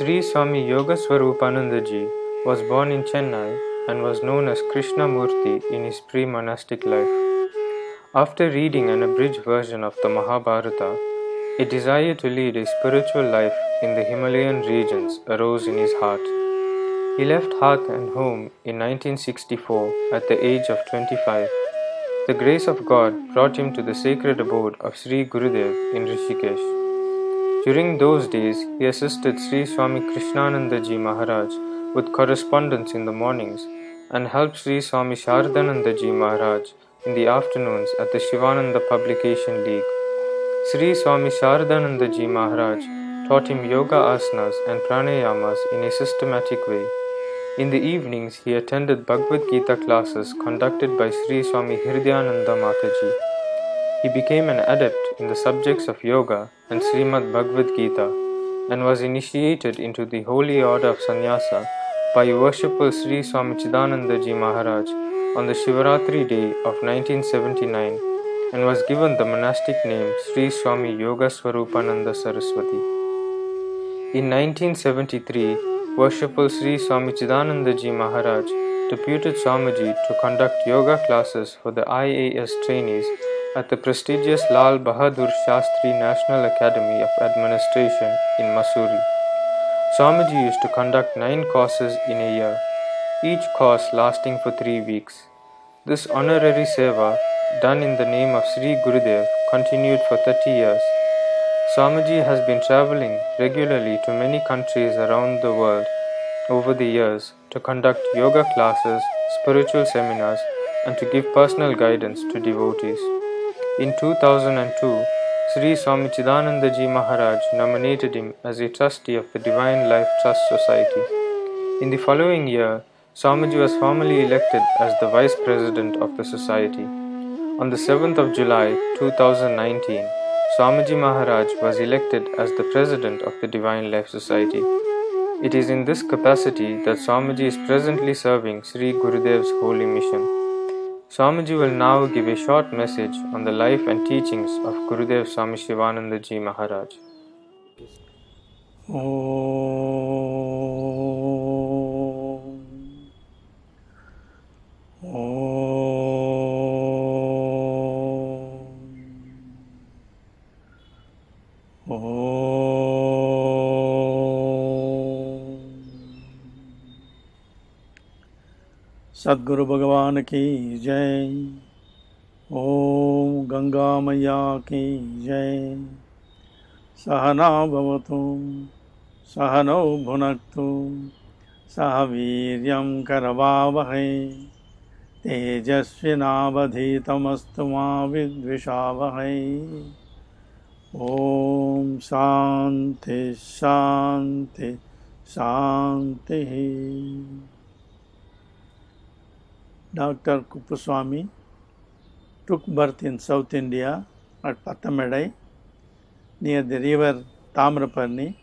Sri Swami Yoga Swarupanandaji was born in Chennai and was known as Krishnamurti in his pre monastic life. After reading an abridged version of the Mahabharata, a desire to lead a spiritual life in the Himalayan regions arose in his heart. He left hearth and home in 1964 at the age of 25. The grace of God brought him to the sacred abode of Sri Gurudev in Rishikesh. During those days, he assisted Sri Swami Krishnanandaji Maharaj with correspondence in the mornings and helped Sri Swami Shardananda Ji Maharaj in the afternoons at the Sivananda Publication League. Sri Swami Shardananda Ji Maharaj taught him yoga asanas and pranayamas in a systematic way. In the evenings, he attended Bhagavad Gita classes conducted by Sri Swami Hridayananda Mataji. He became an adept in the subjects of yoga and Srimad Bhagavad Gita and was initiated into the holy order of sannyasa by worshipful Sri Swami Chidananda Ji Maharaj on the Shivaratri day of 1979 and was given the monastic name Sri Swami Yoga Swarupananda Saraswati. In 1973, worshipful Sri Swami Chidananda Ji Maharaj deputed Swamiji to conduct yoga classes for the IAS trainees at the prestigious Lal Bahadur Shastri National Academy of Administration in Mussoorie. Swamiji used to conduct nine courses in a year, each course lasting for three weeks. This honorary seva, done in the name of Sri Gurudev, continued for 30 years. Swamiji has been traveling regularly to many countries around the world over the years to conduct yoga classes, spiritual seminars, and to give personal guidance to devotees. In 2002, Sri Swami Chidananda Ji Maharaj nominated him as a trustee of the Divine Life Trust Society. In the following year, Swamiji was formally elected as the vice president of the society. On the 7th of July 2019, Swamiji Maharaj was elected as the president of the Divine Life Society. It is in this capacity that Swamiji is presently serving Sri Gurudev's holy mission. Swamiji will now give a short message on the life and teachings of Gurudev Swami Sivananda Maharaj. ॐ सद्गुरु भगवान की जय। ओम गंगा मैया की जय। सहना भवतु, सहनौ भुनक्तु सह वीर करवावहै। तेजस्विनावधीतमस्तु मा विद्विषावहै। ॐ शान्ति शान्ति शान्तिः Dr. Kuppuswamy took birth in South India at Pattamadai near the river Tamraparni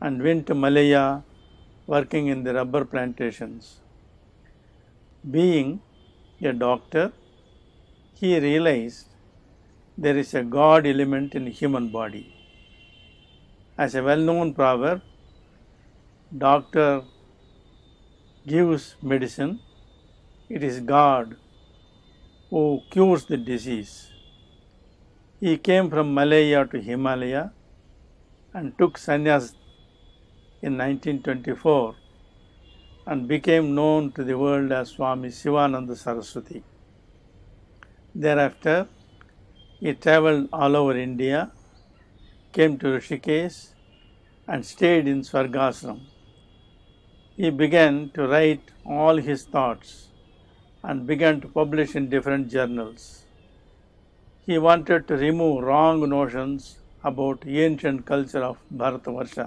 and went to Malaya working in the rubber plantations. Being a doctor, he realized there is a God element in human body. As a well-known proverb, doctor gives medicine, it is God who cures the disease. He came from Malaya to Himalaya and took sannyas in 1924 and became known to the world as Swami Sivananda Saraswati. Thereafter, he traveled all over India, came to Rishikesh, and stayed in Swargashram. He began to write all his thoughts and began to publish in different journals. He wanted to remove wrong notions about ancient culture of Bharatavarsha.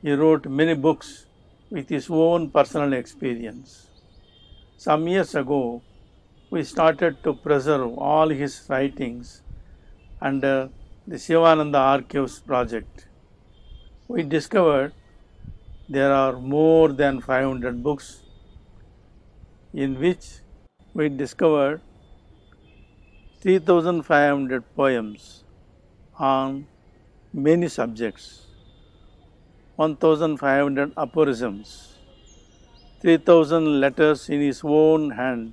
He wrote many books with his own personal experience. Some years ago, we started to preserve all his writings under the Sivananda Archives project. We discovered there are more than 500 books in which we discovered 3500 poems on many subjects. 1500 aphorisms, 3000 letters in his own hand,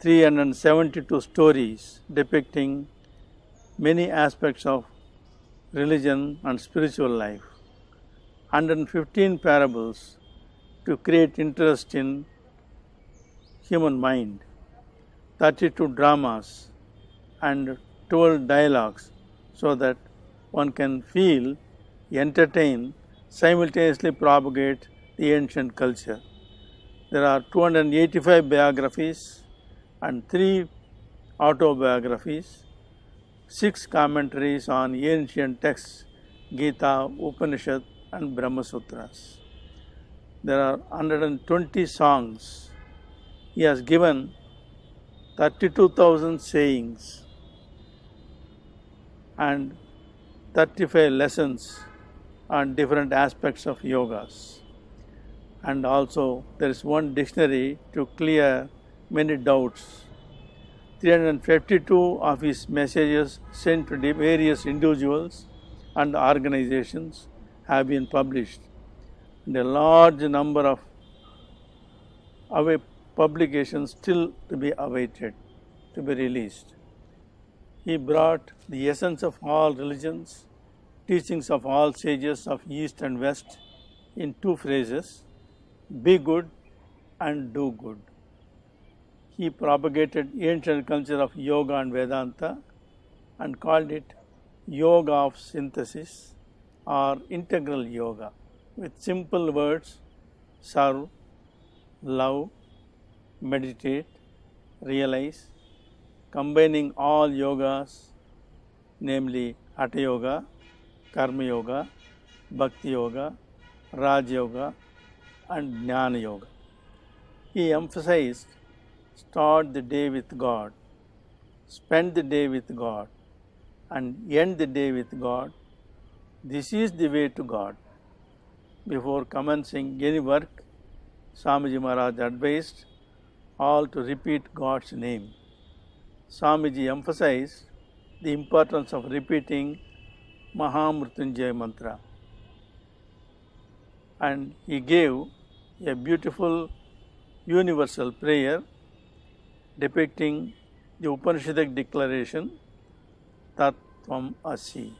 372 stories depicting many aspects of religion and spiritual life, 115 parables to create interest in human mind, 32 dramas and 12 dialogues so that one can feel, entertain, simultaneously propagate the ancient culture. There are 285 biographies and 3 autobiographies, 6 commentaries on ancient texts, Gita, Upanishad, and Brahma Sutras. There are 120 songs. He has given 32,000 sayings and 35 lessons on different aspects of yogas. And also, there is one dictionary to clear many doubts. 352 of his messages sent to various individuals and organizations have been published, and a large number of away publications still to be awaited to be released. He brought the essence of all religions, teachings of all sages of East and West in two phrases be good and do good. He propagated ancient culture of yoga and Vedanta and called it yoga of synthesis or integral yoga with simple words serve, love, meditate, realize, combining all yogas, namely Hatha Yoga, Karma Yoga, Bhakti Yoga, Raj Yoga, and Jnana Yoga. He emphasized start the day with God, spend the day with God, and end the day with God. This is the way to God. Before commencing any work, Swamiji Maharaj advised all to repeat God's name. Swamiji emphasized the importance of repeating Mahamrutyunjay mantra. And he gave a beautiful universal prayer depicting the Upanishadic declaration Tattvam Asi.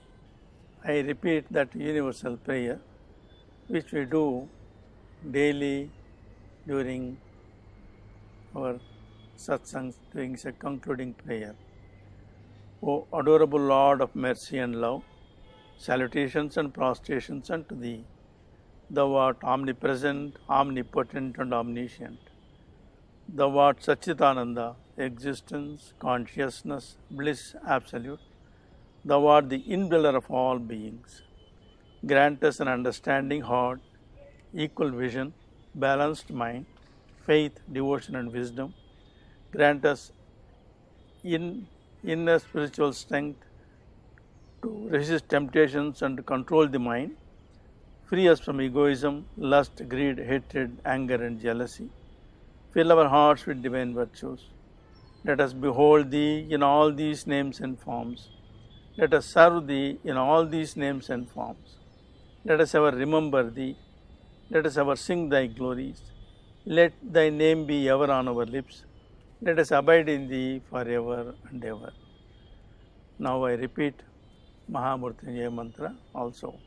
I repeat that universal prayer which we do daily during our satsangs doing a concluding prayer. O adorable Lord of mercy and love, salutations and prostrations unto thee. Thou art omnipresent, omnipotent, and omniscient. Thou art Satchitananda, existence, consciousness, bliss absolute. Thou art the indweller of all beings. Grant us an understanding heart, equal vision, balanced mind, faith, devotion, and wisdom. Grant us in inner spiritual strength to resist temptations and to control the mind. Free us from egoism, lust, greed, hatred, anger, and jealousy. Fill our hearts with divine virtues. Let us behold Thee in all these names and forms. Let us serve Thee in all these names and forms. Let us ever remember Thee. Let us ever sing Thy glories. Let Thy name be ever on our lips. Let us abide in Thee forever and ever. Now I repeat Mahamurtyunjaya mantra also.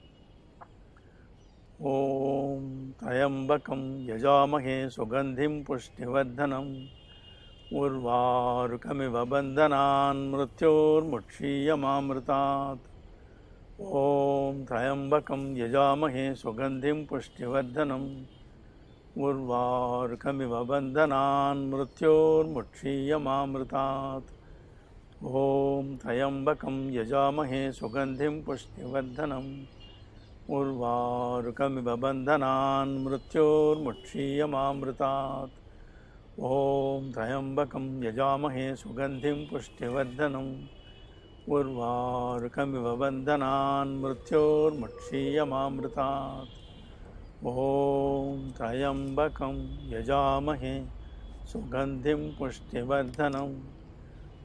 ॐ त्र्यम्बकं यजामहे सुगन्धिं पुष्टिवर्धनम् उर्वारुकमिव बन्धनान् मृत्योर्मुक्षीयमामृतात् ॐ त्र्यम्बकं यजामहे सुगन्धिं पुष्टिवर्धनम् उर्वारुकमिव बन्धनान् मृत्योर्मुक्षीयमामृतात्। ॐ त्र्यम्बकं यजामहे सुगन्धिं पुष्टिवर्धनम् उर्वारुकमिव बन्धनान् मृत्योर्मुक्षीयमामृतात्। ॐ त्र्यम्बकं यजामहे सुगन्धिं पुष्टिवर्धनम् उर्वारुकमिव बन्धनान् मृत्योर्मुक्षीयमामृतात्। ॐ त्र्यम्बकं यजामहे, सुगन्धिं पुष्टिवर्धनम्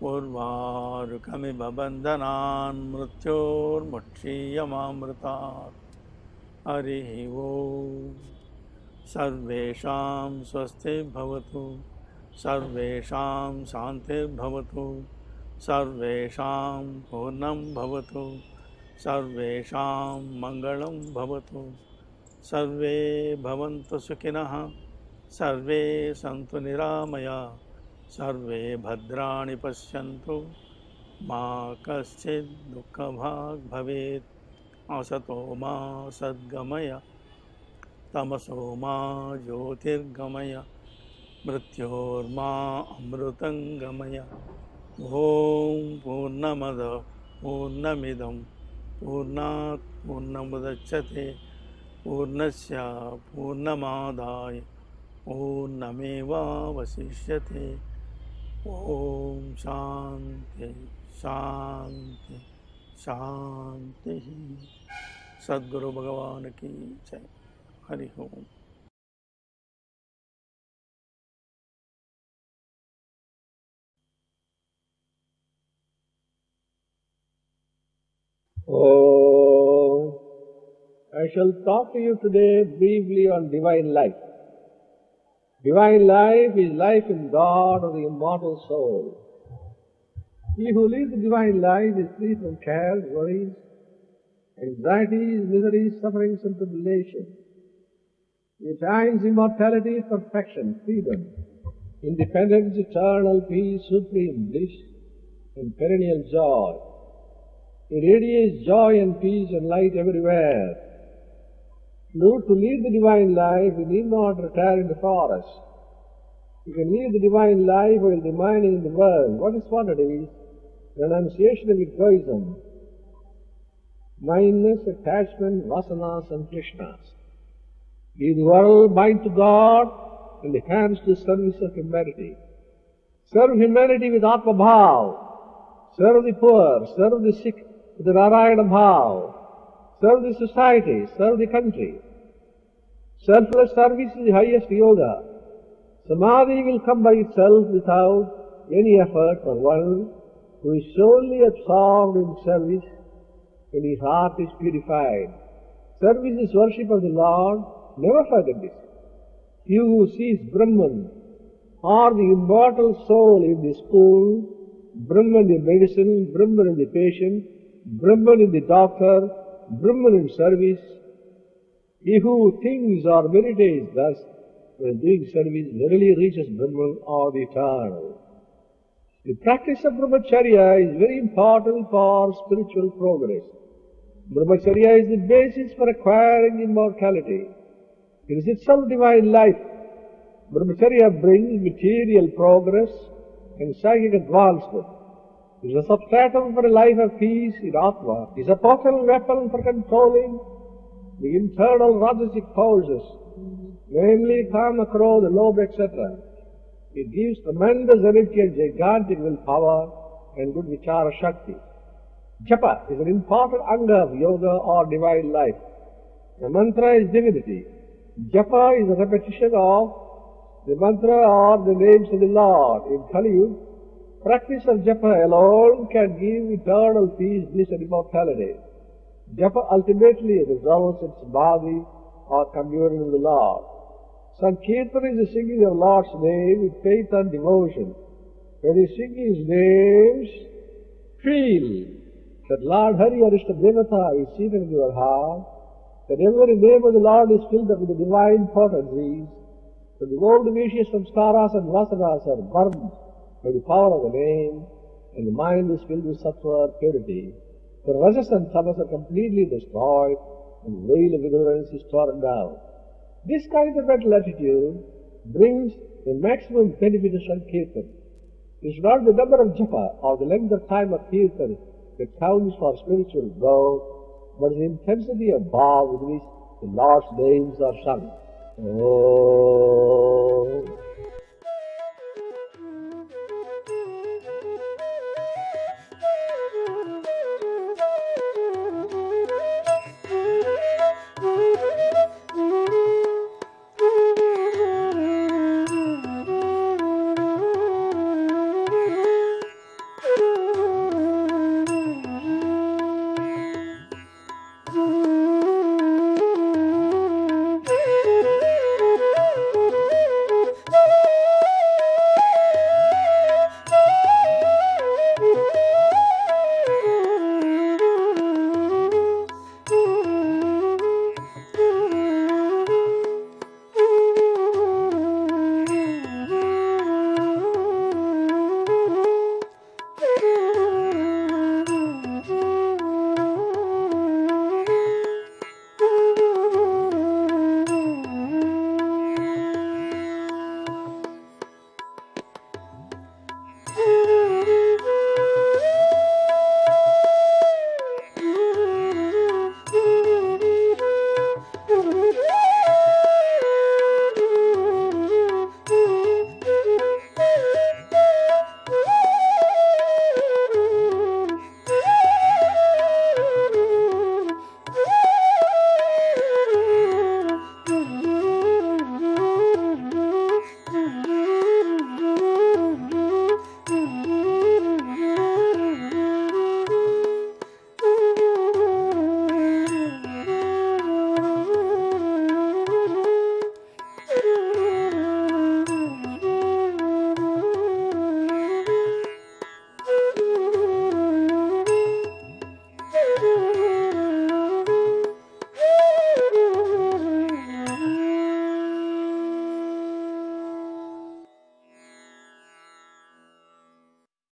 उर्वारुकमिव बन्धनान् मृत्योर्मुक्षीयमामृतात्। हरिः ओम्। सर्वेषां स्वस्तिर्भवतु, सर्वेषां शान्तिर्भवतु, सर्वेषां पूर्णं भवतु, सर्वेषां मङ्गलं भवतु। सर्वे भवन्तु सुखिनः, सर्वे सन्तु निरामया, सर्वे भद्राणि पश्यन्तु। मा कश्चित् दुःखभाग् भवेत्, असतो मा सद्गमय, तमसो मा ज्योतिर्गमय, मृत्योर्मा अमृतं गमय ॐ पूर्णमद, पूर्णमिदं, पूर्णात् पूर्णमुदच्छते। पूर्णस्य पूर्णमादाय। पूर्णमेवावशिष्यते ॐ शान्ति शान्ति शान्तिः। सद्गुरु भगवान की जय। हरि ओम। Oh, I shall talk to you today briefly on divine life. Divine life is life in God or the immortal soul. He who lives the divine life is free from cares, worries, anxieties, miseries, sufferings, and tribulation. He finds immortality, perfection, freedom, independence, eternal peace, supreme bliss, and perennial joy. It radiates joy and peace and light everywhere. No, to lead the divine life, we need not retire in the forest. You can lead the divine life while remaining in the world. What is what it is? Renunciation of egoism, mindless attachment, vasanas and trishnas. Leave the world, bind to God, and the hands to the service of humanity. Serve humanity with Atma Bhav. Serve the poor, serve the sick with the Narayana Bhav. Serve the society, serve the country. Selfless service is the highest yoga. Samadhi will come by itself without any effort for one who is solely absorbed in service and his heart is purified. Service is worship of the Lord. Never forget this. He who sees Brahman or the immortal soul in the school, Brahman in medicine, Brahman in the patient, Brahman in the doctor, Brahman in service, he who thinks or meditates thus when doing service verily reaches Brahman or the eternal. The practice of brahmacharya is very important for spiritual progress. Brahmacharya is the basis for acquiring immortality. It is itself divine life. Brahmacharya brings material progress and psychic advancement. It is a substratum for a life of peace in Atma. It is a potent weapon for controlling the internal rajasic forces, namely kama, krodha, lobha, etc. It gives tremendous energy and gigantic willpower and good vichara shakti. Japa is an important anga of yoga or divine life. The mantra is divinity. Japa is a repetition of the mantra or the names of the Lord. In Kali practice of japa alone can give eternal peace, bliss and immortality. Japa ultimately results in samadhi or communion with the Lord. Sankirtan is the singing of the Lord's name with faith and devotion. When you sing His names, feel that Lord Hari Arishta Devata is seated in your heart, that every name of the Lord is filled up with the divine potencies, that the old vicious samskaras and vasanas are burned by the power of the name, and the mind is filled with sattva purity. The rajas and tamas are completely destroyed, and the veil of ignorance is torn down. This kind of mental attitude brings the maximum benefit of Sankirtan. It is not the number of japa or the length of time of kirtan that counts for spiritual growth, but the intensity of bhav with which the Lord's names are sung. Oh.